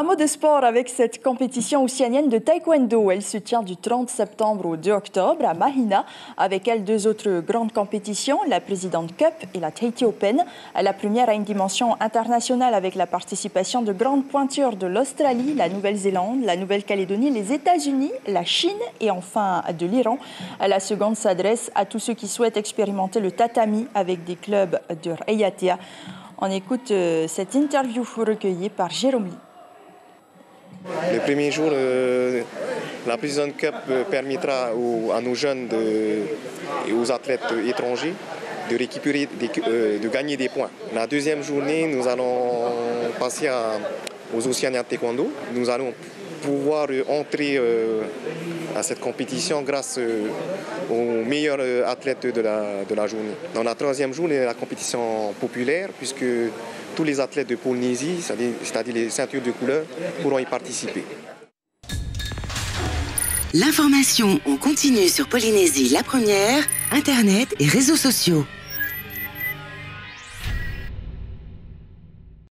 Un mot de sport avec cette compétition océanienne de taekwondo. Elle se tient du 30 septembre au 2 octobre à Mahina. Avec elle, deux autres grandes compétitions, la President Cup et la Tahiti Open. La première a une dimension internationale avec la participation de grandes pointures de l'Australie, la Nouvelle-Zélande, la Nouvelle-Calédonie, les États-Unis, la Chine et enfin de l'Iran. La seconde s'adresse à tous ceux qui souhaitent expérimenter le tatami avec des clubs de Rayatea. On écoute euh, cette interview recueillie par Jérôme Lee. Le premier jour, euh, la Prison Cup euh, permettra à nos jeunes et aux athlètes étrangers de récupérer, de gagner des points. La deuxième journée, nous allons passer aux Océaniens Taekwondo. Nous allons pouvoir entrer à cette compétition grâce aux meilleurs athlètes de la, de la journée. Dans la troisième journée, la compétition populaire, puisque tous les athlètes de Polynésie, c'est-à-dire les ceintures de couleur, pourront y participer. L'information en continue sur Polynésie la première, Internet et réseaux sociaux.